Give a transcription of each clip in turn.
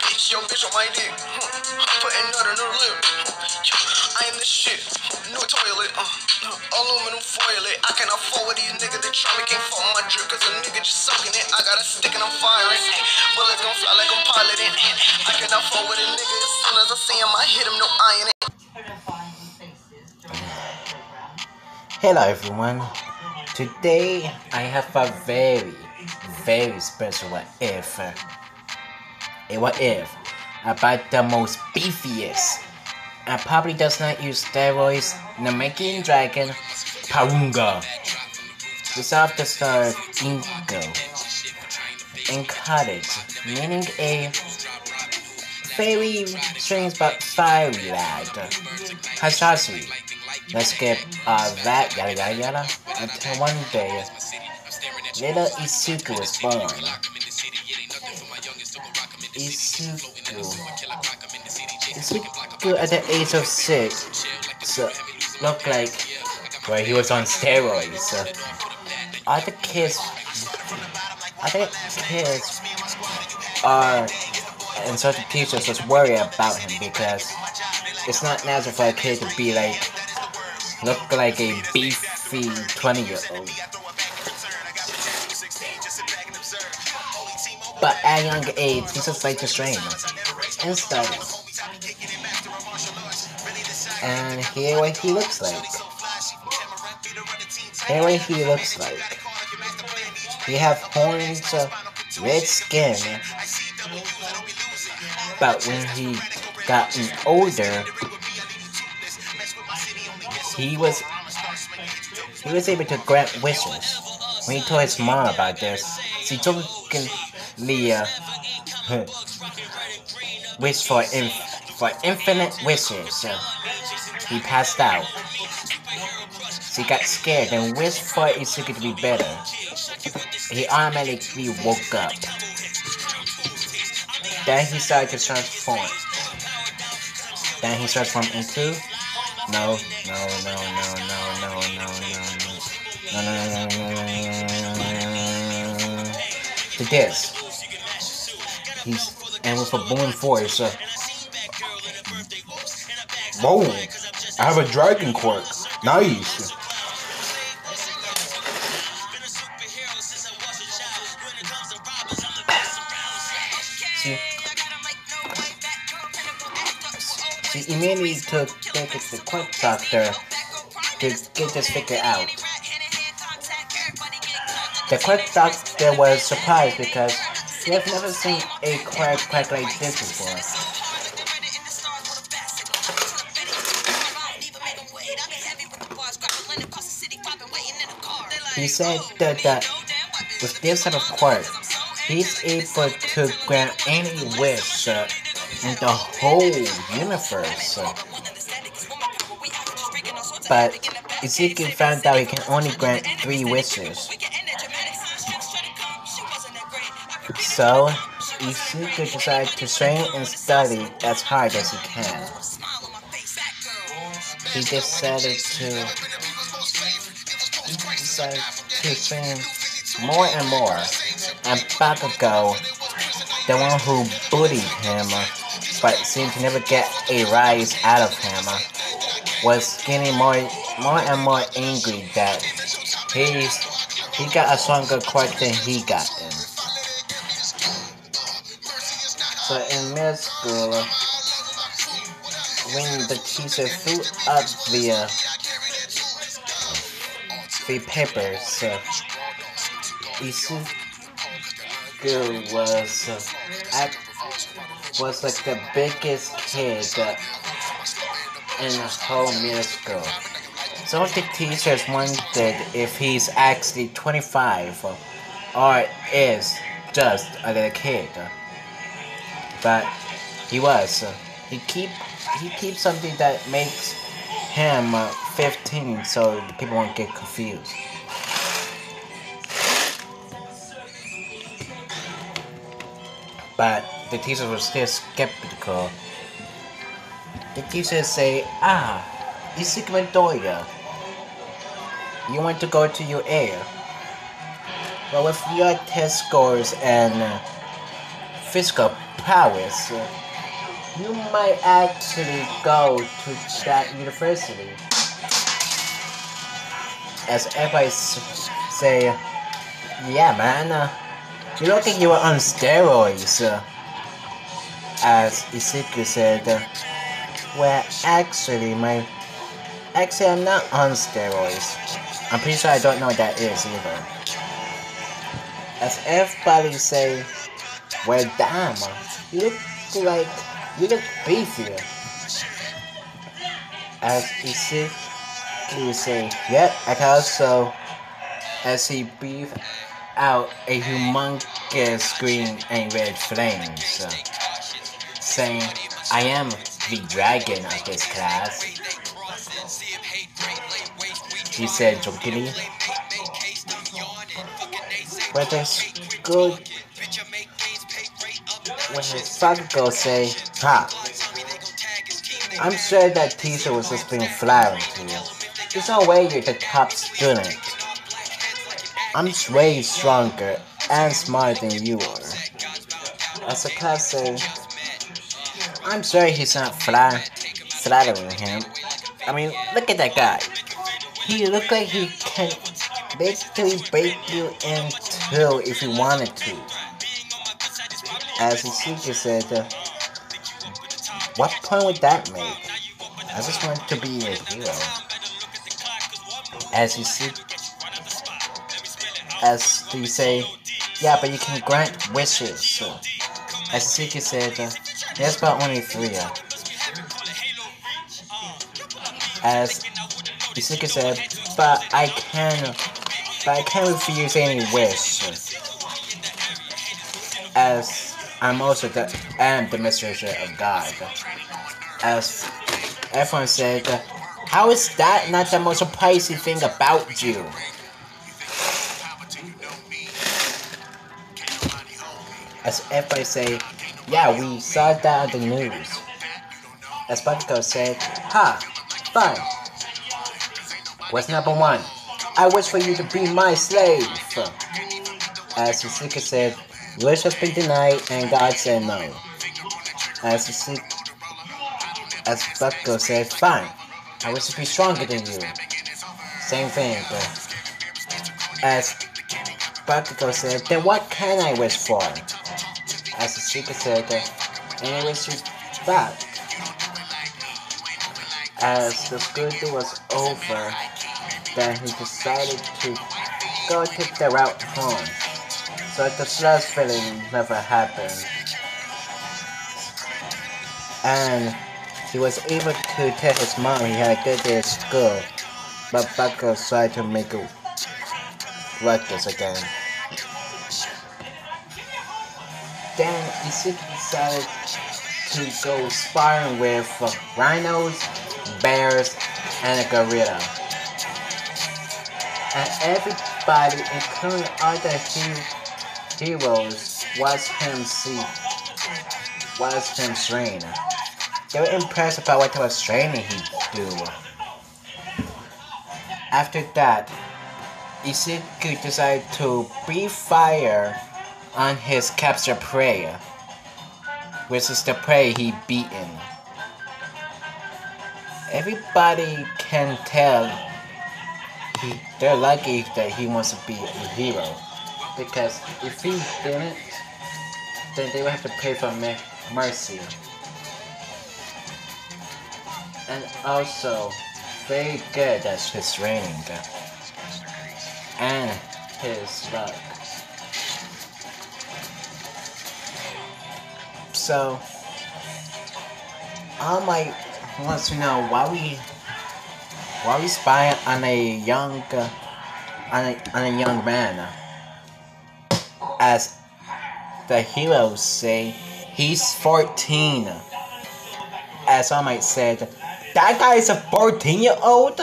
Bitch, yo, bitch on my dick. Hmm. Putting nut in her lip. Hmm. I am the shit. Hmm. No toilet. Uh, uh, aluminum foil it. I cannot afford these niggas that try me can't fuck my drip. Cause a nigga just sucking it. I got a stick and I'm firing. Bullets gon' fly like I'm piloting. I cannot fuck with a nigga as soon as I see him. I hit him, no iron it. Hello everyone. Today I have a very, very special what if. A what if about the most beefiest and probably does not use steroids, Namekian Dragon, Porunga. Resolve the star Ingo. In cottage, meaning a very strange but fiery lad. Hisashi. Let's get uh, that yada yada yada until one day little Izuku was born. Izuku. Izuku at the age of six so looked like where he was on steroids. So, other kids, other kids are and certain teachers was worry about him because it's not natural for a kid to be like look like a beefy 20 year old. But at young age, he just like to train and study. And here what he looks like. Here what he looks like. He have horns, uh, red skin. But when he gotten older, he was he was able to grant wishes. When he told his mom about this, she took Leah wish for for infinite wishes. He passed out. She got scared and wished for Izuku to be better. He automatically woke up. Then he started to transform. Then he transformed into no, no, no, no, no, no, no, no, no. No, no, no, no, no, This. He's and with a booming force. Uh, Whoa! I have a dragon quirk. Nice. she, she immediately took it to the quirk doctor to get this figured out. The quirk doctor was surprised because he have never seen a quirk quirk like this before. He said that, that with this type of quirk, he's able to grant any wish uh, in the whole universe. Uh, but Ezekiel found out he can only grant three wishes. So, Ezekiel decided to train and study as hard as he can. He decided to he decided to train more and more. And Bakugo, the one who bullied him, but seemed to never get a rise out of him, was getting more, more and more angry that he's he got a stronger quirk than he got So in middle school, when the teacher threw up the uh, the papers, uh, Izuku was uh, at, was like the biggest kid uh, in the whole middle school. Of the teachers wondered if he's actually 25 or is just a little kid. But he was. He keep he keeps something that makes him uh, 15 so people won't get confused. But the teachers were still skeptical. The teachers say, ah, Isaac Montoya, you want to go to your air. But with your test scores and uh, physical uh, you might actually go to that university. As everybody say, yeah, man, uh, you look like you were on steroids. Uh, as Ezekiel said, uh, well, actually, my actually, I'm not on steroids. I'm pretty sure I don't know what that is either. As everybody say, well, damn, you look like you look beefier. As Ezekiel say, yep, I can also, as he breathed out a humongous green and red flames, uh, saying, I am the dragon of this class. He said jokingly. But it's good when his Sakugo say, Ha! I'm sure that teacher was just being flattering to you. There's no way you're the top student. I'm way stronger and smarter than you are. As a say, I'm sure he's not fly, flattering him. I mean, look at that guy. He look like he can basically break you in two if he wanted to. As seeker said, uh, what point would that make? I just want to be a hero. As you see, as you say, yeah, but you can grant wishes. So, as seeker said, uh, there's about only three. Uh, as seeker said, but I can, but I can't refuse any wish. As I'm also the am the messenger of God. As everyone said, how is that not the most surprising thing about you? As everybody say, yeah, we saw that on the news. As Buttercup said, ha, fine. What's number one? I wish for you to be my slave. As the said, wish has been denied and God said no. As the seeker, as Bucko said, fine. I wish to be stronger than you. Same thing. But as Bucko said, then what can I wish for? As the seeker said, and I wish you back. As the day was over, then he decided to go take the route home. So the slush feeling never happened. And he was able to tell his mom he had a good day at school, but Bucko tried to make it ruckus again. Then Ezekiel decided to go sparring with rhinos, bears, and a gorilla. And everybody, including other he- heroes, watched him see, watched him train. They were impressed about what type of training he do. After that, Ezekiel decided to breathe fire on his captured prey, which is the prey he beaten. Everybody can tell he, they're lucky that he wants to be a hero. Because if he didn't, then they would have to pay for me- mercy. And also, very good at his training. And his luck. So, I might want to know why we why we spy on a young uh, on a on a young man. As the heroes say, he's 14. As I might said, that guy is a 14 year old.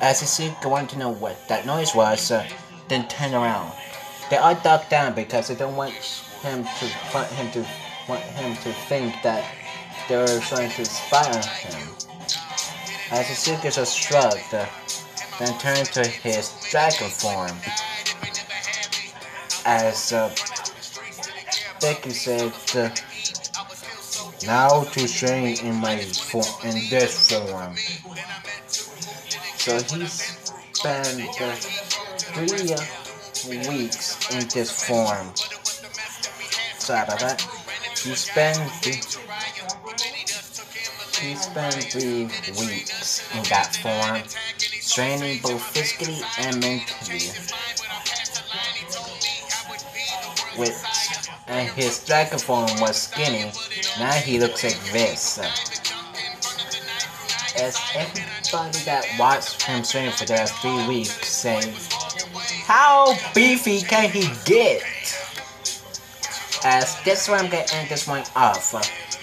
As you see, wanted to know what that noise was, uh, then turn around. They all duck down because they don't want him to want him to want him to think that they're trying to spy on him. As the seeker just shrugged, uh, then turned to his dragon form. As uh, Becky said, uh, now to train in my form, in this form. So he spent uh, three uh, weeks in this form. Sorry about that. He spent he spent three weeks in that form, training both physically and mentally. With and his dragon form was skinny, now he looks like this. As everybody that watched him train for the last three weeks say, how beefy can he get? As this one I'm gonna end this one off.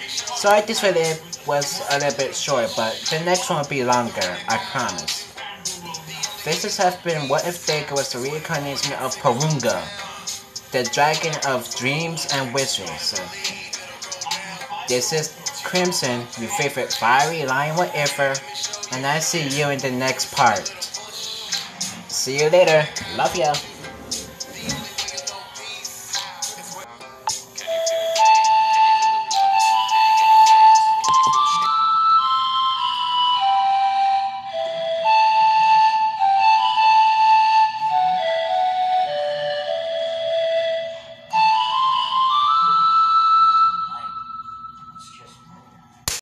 Sorry this video was a little bit short, but the next one will be longer, I promise. This has been What If Deku was the reincarnation of Porunga, the dragon of dreams and wishes. This is Crimson, your favorite fiery lion whatever, and I see you in the next part. See you later. Love ya.